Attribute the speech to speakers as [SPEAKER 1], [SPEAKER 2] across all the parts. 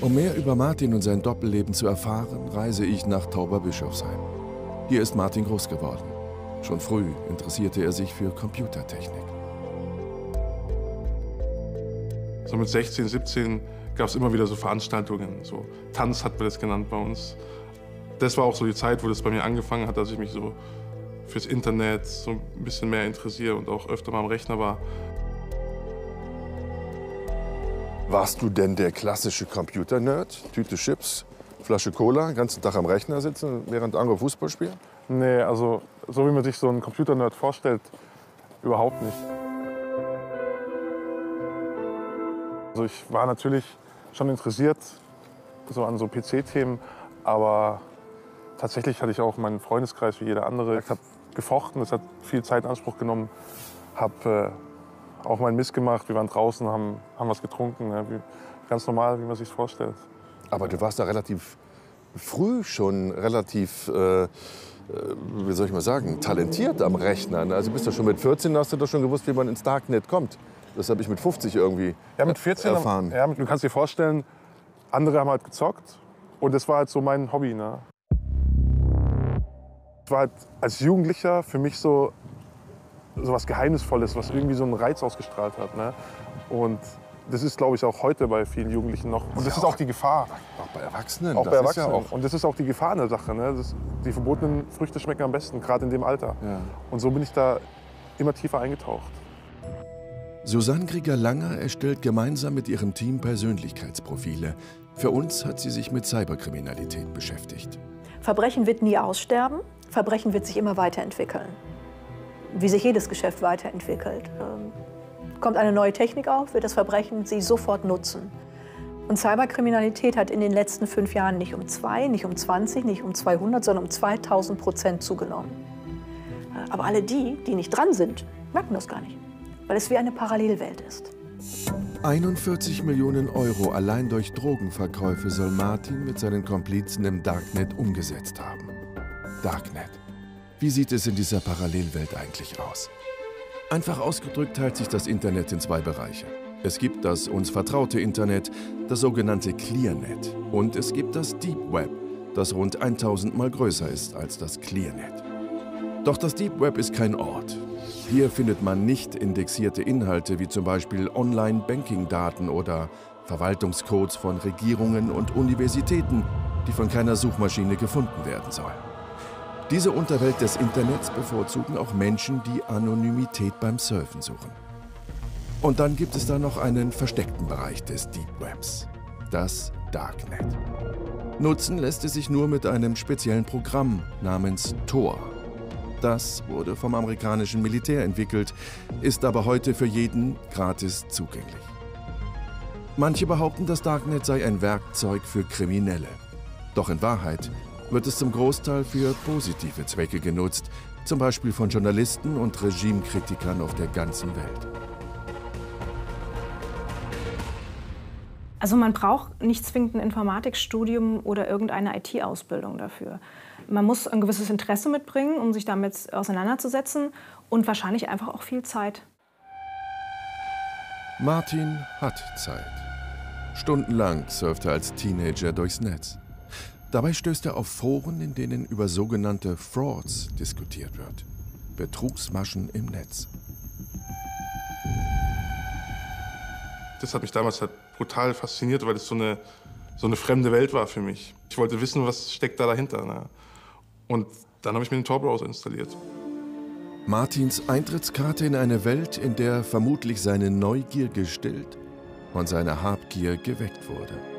[SPEAKER 1] Um mehr über Martin und sein Doppelleben zu erfahren, reise ich nach Tauberbischofsheim. Hier ist Martin groß geworden. Schon früh interessierte er sich für Computertechnik.
[SPEAKER 2] So mit 16, 17 gab es immer wieder so Veranstaltungen. So Tanz hat man das genannt bei uns. Das war auch so die Zeit, wo das bei mir angefangen hat, dass ich mich so fürs Internet so ein bisschen mehr interessiere und auch öfter mal am Rechner war.
[SPEAKER 3] Warst du denn der klassische Computer-Nerd? Tüte Chips, Flasche Cola, den ganzen Tag am Rechner sitzen, während andere Fußball spielen?
[SPEAKER 2] Nee, also so wie man sich so einen Computer-Nerd vorstellt, überhaupt nicht. Also ich war natürlich schon interessiert so an so PC-Themen, aber tatsächlich hatte ich auch meinen Freundeskreis wie jeder andere. Ich habe gefochten, das hat viel Zeit in Anspruch genommen, habe auch meinen Mist gemacht. Wir waren draußen, haben, haben was getrunken, ne? wie, ganz normal, wie man sich vorstellt.
[SPEAKER 3] Aber du warst da relativ früh schon relativ, äh, äh, wie soll ich mal sagen, talentiert am Rechner. ne? Also bist du schon mit 14 hast du doch schon gewusst, wie man ins Darknet kommt. Das habe ich mit 50 irgendwie
[SPEAKER 2] Ja, mit 14
[SPEAKER 3] erfahren.
[SPEAKER 2] Ja, du kannst dir vorstellen, andere haben halt gezockt und das war halt so mein Hobby. Ne? Es war halt als Jugendlicher für mich so, so was Geheimnisvolles, was irgendwie so einen Reiz ausgestrahlt hat. Ne? Und das ist, glaube ich, auch heute bei vielen Jugendlichen noch. Und das ist auch die Gefahr.
[SPEAKER 3] Auch bei Erwachsenen.
[SPEAKER 2] Auch
[SPEAKER 3] das
[SPEAKER 2] bei
[SPEAKER 3] ist ja
[SPEAKER 2] Erwachsenen.
[SPEAKER 3] auch-
[SPEAKER 2] Und das ist auch die Gefahr an der Sache. Ne? Das, die verbotenen Früchte schmecken am besten, gerade in dem Alter.
[SPEAKER 3] Ja.
[SPEAKER 2] Und so bin ich da immer tiefer eingetaucht.
[SPEAKER 1] Susanne Krieger-Langer erstellt gemeinsam mit ihrem Team Persönlichkeitsprofile. Für uns hat sie sich mit Cyberkriminalität beschäftigt.
[SPEAKER 4] Verbrechen wird nie aussterben, Verbrechen wird sich immer weiterentwickeln. Wie sich jedes Geschäft weiterentwickelt. Ähm, kommt eine neue Technik auf, wird das Verbrechen sie sofort nutzen. Und Cyberkriminalität hat in den letzten fünf Jahren nicht um zwei, nicht um 20, nicht um 200, sondern um 2000 Prozent zugenommen. Äh, Aber alle die, die nicht dran sind, merken das gar nicht, weil es wie eine Parallelwelt ist.
[SPEAKER 1] 41 Millionen Euro allein durch Drogenverkäufe soll Martin mit seinen Komplizen im Darknet umgesetzt haben. Darknet. Wie sieht es in dieser Parallelwelt eigentlich aus? Einfach ausgedrückt teilt sich das Internet in zwei Bereiche. Es gibt das uns vertraute Internet, das sogenannte Clearnet. Und es gibt das Deep Web, das rund 1000 Mal größer ist als das Clearnet. Doch das Deep Web ist kein Ort. Hier findet man nicht indexierte Inhalte wie zum Beispiel Online-Banking-Daten oder Verwaltungscodes von Regierungen und Universitäten, die von keiner Suchmaschine gefunden werden sollen. Diese Unterwelt des Internets bevorzugen auch Menschen, die Anonymität beim Surfen suchen. Und dann gibt es da noch einen versteckten Bereich des Deep Webs, das Darknet. Nutzen lässt es sich nur mit einem speziellen Programm namens Tor. Das wurde vom amerikanischen Militär entwickelt, ist aber heute für jeden gratis zugänglich. Manche behaupten, das Darknet sei ein Werkzeug für Kriminelle. Doch in Wahrheit wird es zum Großteil für positive Zwecke genutzt, zum Beispiel von Journalisten und Regimekritikern auf der ganzen Welt.
[SPEAKER 5] Also man braucht nicht zwingend ein Informatikstudium oder irgendeine IT-Ausbildung dafür. Man muss ein gewisses Interesse mitbringen, um sich damit auseinanderzusetzen und wahrscheinlich einfach auch viel Zeit.
[SPEAKER 1] Martin hat Zeit. Stundenlang surft er als Teenager durchs Netz. Dabei stößt er auf Foren, in denen über sogenannte Frauds diskutiert wird. Betrugsmaschen im Netz.
[SPEAKER 2] Das hat mich damals halt brutal fasziniert, weil es so eine, so eine fremde Welt war für mich. Ich wollte wissen, was steckt da dahinter. Ne? Und dann habe ich mir den Tor-Browser installiert.
[SPEAKER 1] Martins Eintrittskarte in eine Welt, in der vermutlich seine Neugier gestillt und seine Habgier geweckt wurde.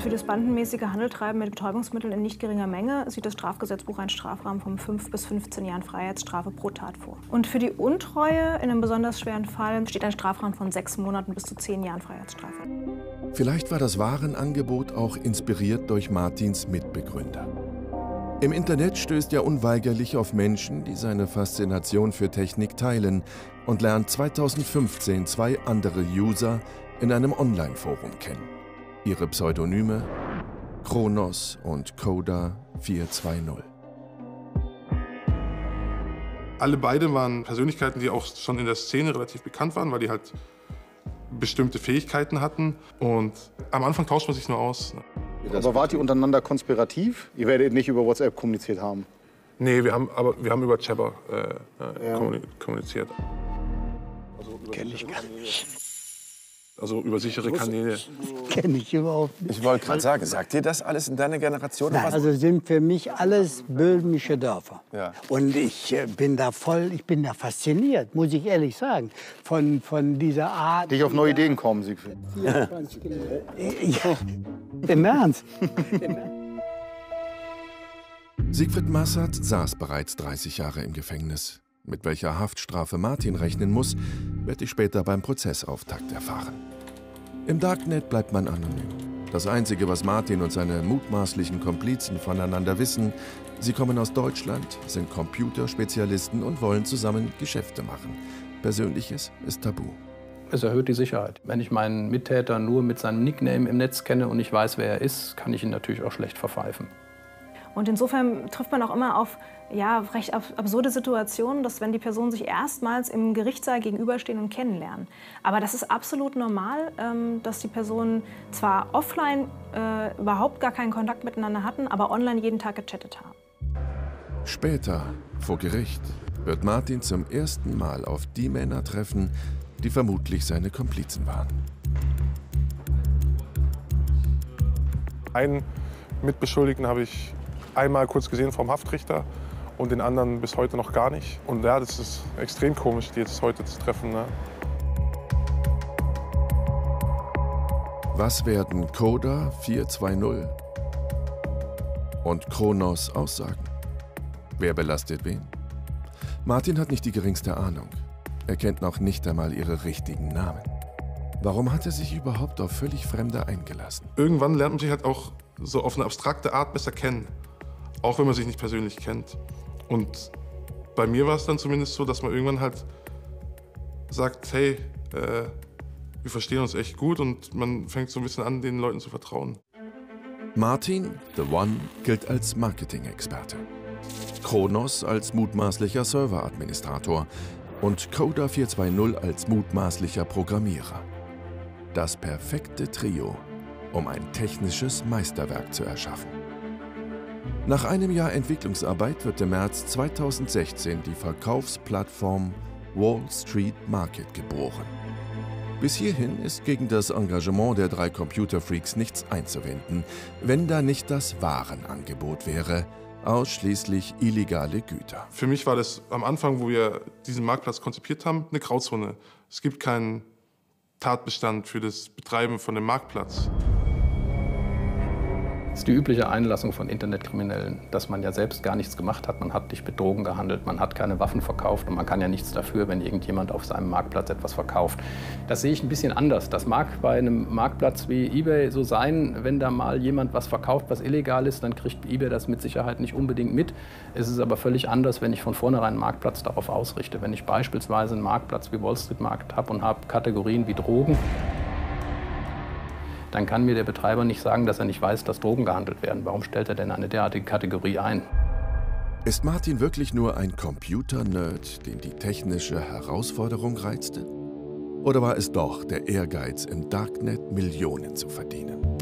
[SPEAKER 5] Für das bandenmäßige Handeltreiben mit Betäubungsmitteln in nicht geringer Menge sieht das Strafgesetzbuch einen Strafrahmen von 5 bis 15 Jahren Freiheitsstrafe pro Tat vor. Und für die Untreue in einem besonders schweren Fall steht ein Strafrahmen von 6 Monaten bis zu 10 Jahren Freiheitsstrafe.
[SPEAKER 1] Vielleicht war das Warenangebot auch inspiriert durch Martins Mitbegründer. Im Internet stößt er unweigerlich auf Menschen, die seine Faszination für Technik teilen und lernt 2015 zwei andere User in einem Online-Forum kennen. Ihre Pseudonyme Kronos und Coda 420.
[SPEAKER 2] Alle beide waren Persönlichkeiten, die auch schon in der Szene relativ bekannt waren, weil die halt bestimmte Fähigkeiten hatten. Und am Anfang tauscht man sich nur aus.
[SPEAKER 6] Aber wart ihr untereinander konspirativ? Ihr werdet nicht über WhatsApp kommuniziert haben.
[SPEAKER 2] Nee, wir haben, aber wir haben über Jabber äh, äh, kommuniziert.
[SPEAKER 7] Kenn ich gar nicht.
[SPEAKER 2] Also über sichere Kanäle.
[SPEAKER 7] Kenn ich überhaupt nicht.
[SPEAKER 3] Ich wollte gerade sagen, sagt dir das alles in deiner Generation?
[SPEAKER 7] Nein, also sind für mich alles böhmische Dörfer.
[SPEAKER 3] Ja.
[SPEAKER 7] Und ich äh, bin da voll, ich bin da fasziniert, muss ich ehrlich sagen, von, von dieser Art.
[SPEAKER 6] Nicht auf neue Ideen kommen, Siegfried.
[SPEAKER 7] Ja, im Ernst.
[SPEAKER 1] Siegfried Massad saß bereits 30 Jahre im Gefängnis. Mit welcher Haftstrafe Martin rechnen muss, werde ich später beim Prozessauftakt erfahren. Im Darknet bleibt man anonym. Das Einzige, was Martin und seine mutmaßlichen Komplizen voneinander wissen, sie kommen aus Deutschland, sind Computerspezialisten und wollen zusammen Geschäfte machen. Persönliches ist tabu.
[SPEAKER 8] Es erhöht die Sicherheit. Wenn ich meinen Mittäter nur mit seinem Nickname im Netz kenne und ich weiß, wer er ist, kann ich ihn natürlich auch schlecht verpfeifen.
[SPEAKER 5] Und insofern trifft man auch immer auf ja, recht absurde Situationen, dass wenn die Personen sich erstmals im Gerichtssaal gegenüberstehen und kennenlernen. Aber das ist absolut normal, ähm, dass die Personen zwar offline äh, überhaupt gar keinen Kontakt miteinander hatten, aber online jeden Tag gechattet haben.
[SPEAKER 1] Später, vor Gericht, wird Martin zum ersten Mal auf die Männer treffen, die vermutlich seine Komplizen waren.
[SPEAKER 2] Einen Mitbeschuldigten habe ich einmal kurz gesehen vom Haftrichter und den anderen bis heute noch gar nicht. Und ja, das ist extrem komisch, die jetzt heute zu treffen. Ne?
[SPEAKER 1] Was werden Coda 420 und Kronos aussagen? Wer belastet wen? Martin hat nicht die geringste Ahnung. Er kennt noch nicht einmal ihre richtigen Namen. Warum hat er sich überhaupt auf völlig Fremde eingelassen?
[SPEAKER 2] Irgendwann lernt man sich halt auch so auf eine abstrakte Art besser kennen. Auch wenn man sich nicht persönlich kennt. Und bei mir war es dann zumindest so, dass man irgendwann halt sagt, hey, äh, wir verstehen uns echt gut und man fängt so ein bisschen an, den Leuten zu vertrauen.
[SPEAKER 1] Martin, The One, gilt als Marketing-Experte. Kronos als mutmaßlicher Serveradministrator und Coda 420 als mutmaßlicher Programmierer. Das perfekte Trio, um ein technisches Meisterwerk zu erschaffen. Nach einem Jahr Entwicklungsarbeit wird im März 2016 die Verkaufsplattform Wall Street Market geboren. Bis hierhin ist gegen das Engagement der drei Computerfreaks nichts einzuwenden, wenn da nicht das Warenangebot wäre, ausschließlich illegale Güter.
[SPEAKER 2] Für mich war das am Anfang, wo wir diesen Marktplatz konzipiert haben, eine Grauzone. Es gibt keinen Tatbestand für das Betreiben von dem Marktplatz.
[SPEAKER 8] Das ist die übliche Einlassung von Internetkriminellen, dass man ja selbst gar nichts gemacht hat. Man hat nicht mit Drogen gehandelt, man hat keine Waffen verkauft und man kann ja nichts dafür, wenn irgendjemand auf seinem Marktplatz etwas verkauft. Das sehe ich ein bisschen anders. Das mag bei einem Marktplatz wie eBay so sein, wenn da mal jemand was verkauft, was illegal ist, dann kriegt eBay das mit Sicherheit nicht unbedingt mit. Es ist aber völlig anders, wenn ich von vornherein einen Marktplatz darauf ausrichte. Wenn ich beispielsweise einen Marktplatz wie Wall Street Markt habe und habe Kategorien wie Drogen, dann kann mir der Betreiber nicht sagen, dass er nicht weiß, dass Drogen gehandelt werden. Warum stellt er denn eine derartige Kategorie ein?
[SPEAKER 1] Ist Martin wirklich nur ein Computer-Nerd, den die technische Herausforderung reizte? Oder war es doch der Ehrgeiz, im Darknet Millionen zu verdienen?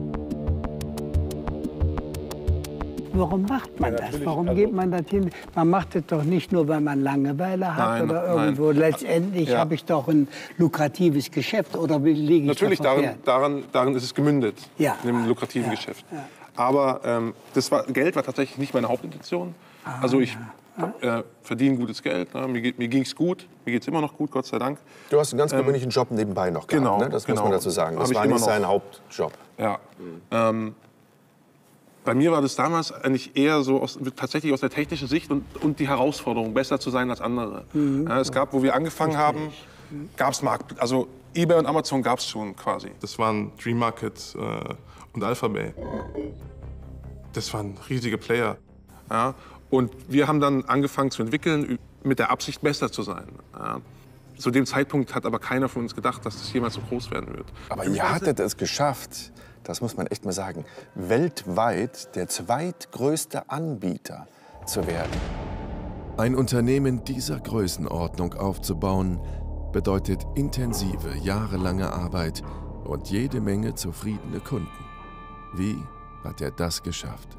[SPEAKER 7] Warum macht man das? Warum also geht man das hin? Man macht es doch nicht nur, weil man Langeweile hat
[SPEAKER 2] nein,
[SPEAKER 7] oder irgendwo.
[SPEAKER 2] Nein.
[SPEAKER 7] Letztendlich ja. habe ich doch ein lukratives Geschäft oder liege ich
[SPEAKER 2] Natürlich, darin, daran, darin ist es gemündet,
[SPEAKER 7] ja.
[SPEAKER 2] in einem lukrativen ja. Geschäft. Aber ähm, das war, Geld war tatsächlich nicht meine Hauptintention. Ah, also ich äh, verdiene gutes Geld. Ne? Mir, mir ging es gut, mir geht es immer noch gut, Gott sei Dank.
[SPEAKER 3] Du hast einen ganz ähm, gewöhnlichen ähm, Job nebenbei noch gehabt,
[SPEAKER 2] genau,
[SPEAKER 3] ne? das
[SPEAKER 2] genau.
[SPEAKER 3] muss man dazu sagen. Das war nicht sein Hauptjob.
[SPEAKER 2] Ja. Mhm. Ähm, bei mir war das damals eigentlich eher so aus, tatsächlich aus der technischen Sicht und, und die Herausforderung, besser zu sein als andere. Mhm. Ja, es gab, wo wir angefangen haben, gab es Markt, also eBay und Amazon gab es schon quasi. Das waren Dream Market äh, und Alphabet. Das waren riesige Player. Ja? Und wir haben dann angefangen zu entwickeln mit der Absicht, besser zu sein. Ja? Zu dem Zeitpunkt hat aber keiner von uns gedacht, dass das jemals so groß werden wird.
[SPEAKER 3] Aber ihr hattet es geschafft, das muss man echt mal sagen, weltweit der zweitgrößte Anbieter zu werden.
[SPEAKER 1] Ein Unternehmen dieser Größenordnung aufzubauen, bedeutet intensive, jahrelange Arbeit und jede Menge zufriedene Kunden. Wie hat er das geschafft?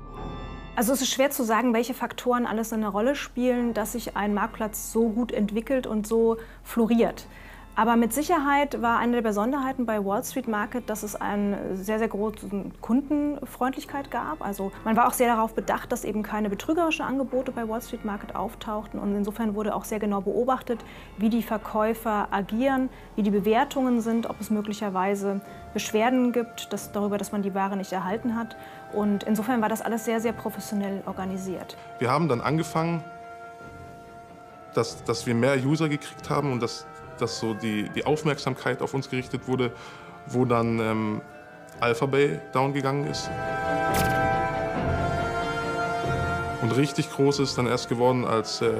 [SPEAKER 5] Also es ist schwer zu sagen, welche Faktoren alles eine Rolle spielen, dass sich ein Marktplatz so gut entwickelt und so floriert. Aber mit Sicherheit war eine der Besonderheiten bei Wall Street Market, dass es eine sehr, sehr große Kundenfreundlichkeit gab. Also man war auch sehr darauf bedacht, dass eben keine betrügerischen Angebote bei Wall Street Market auftauchten. Und insofern wurde auch sehr genau beobachtet, wie die Verkäufer agieren, wie die Bewertungen sind, ob es möglicherweise Beschwerden gibt dass, darüber, dass man die Ware nicht erhalten hat. Und insofern war das alles sehr, sehr professionell organisiert.
[SPEAKER 2] Wir haben dann angefangen, dass, dass wir mehr User gekriegt haben und dass dass so die, die Aufmerksamkeit auf uns gerichtet wurde, wo dann ähm, Alphabay down gegangen ist. Und richtig groß ist dann erst geworden, als, äh,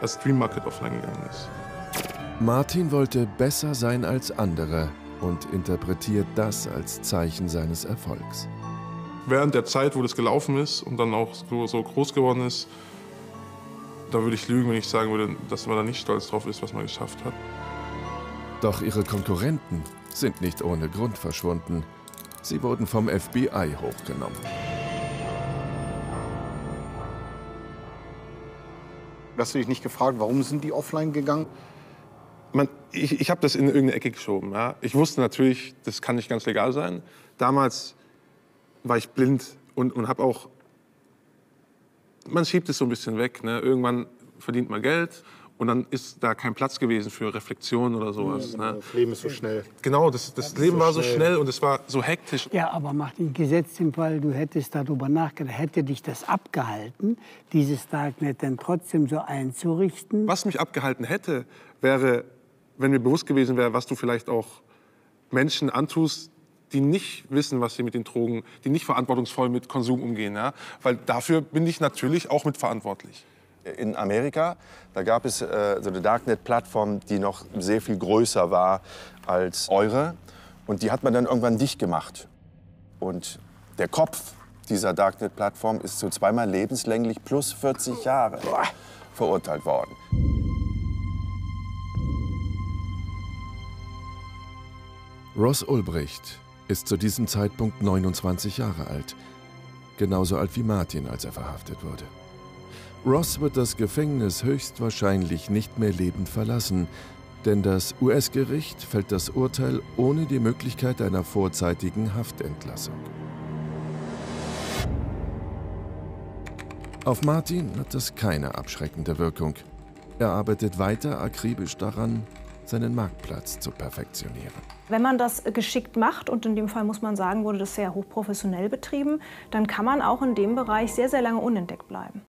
[SPEAKER 2] als Dream Market offline gegangen ist.
[SPEAKER 1] Martin wollte besser sein als andere und interpretiert das als Zeichen seines Erfolgs.
[SPEAKER 2] Während der Zeit, wo das gelaufen ist und dann auch so, so groß geworden ist, da würde ich lügen, wenn ich sagen würde, dass man da nicht stolz drauf ist, was man geschafft hat.
[SPEAKER 1] Doch ihre Konkurrenten sind nicht ohne Grund verschwunden. Sie wurden vom FBI hochgenommen.
[SPEAKER 6] Hast du dich nicht gefragt, warum sind die offline gegangen?
[SPEAKER 2] Man, ich ich habe das in irgendeine Ecke geschoben. Ja. Ich wusste natürlich, das kann nicht ganz legal sein. Damals war ich blind und, und habe auch man schiebt es so ein bisschen weg. Ne? Irgendwann verdient man Geld und dann ist da kein Platz gewesen für Reflexion oder sowas.
[SPEAKER 6] Ja,
[SPEAKER 2] ne?
[SPEAKER 6] Das Leben ist so schnell.
[SPEAKER 2] Genau, das, das, Leben so war so schnell und es war so hektisch.
[SPEAKER 7] Ja, aber Martin, gesetzt im Fall, du hättest darüber nachgedacht, hätte dich das abgehalten, dieses Darknet dann trotzdem so einzurichten?
[SPEAKER 2] Was mich abgehalten hätte, wäre, wenn mir bewusst gewesen wäre, was du vielleicht auch Menschen antust, die nicht wissen, was sie mit den Drogen, die nicht verantwortungsvoll mit Konsum umgehen. Ja? Weil dafür bin ich natürlich auch mitverantwortlich.
[SPEAKER 3] In Amerika, da gab es äh, so eine Darknet-Plattform, die noch sehr viel größer war als eure. Und die hat man dann irgendwann dicht gemacht. Und der Kopf dieser Darknet-Plattform ist zu zweimal lebenslänglich plus 40 Jahre verurteilt worden.
[SPEAKER 1] Ross Ulbricht ist zu diesem Zeitpunkt 29 Jahre alt. Genauso alt wie Martin, als er verhaftet wurde. Ross wird das Gefängnis höchstwahrscheinlich nicht mehr lebend verlassen, denn das US-Gericht fällt das Urteil ohne die Möglichkeit einer vorzeitigen Haftentlassung. Auf Martin hat das keine abschreckende Wirkung. Er arbeitet weiter akribisch daran, seinen Marktplatz zu perfektionieren.
[SPEAKER 5] Wenn man das geschickt macht, und in dem Fall muss man sagen, wurde das sehr hochprofessionell betrieben, dann kann man auch in dem Bereich sehr, sehr lange unentdeckt bleiben.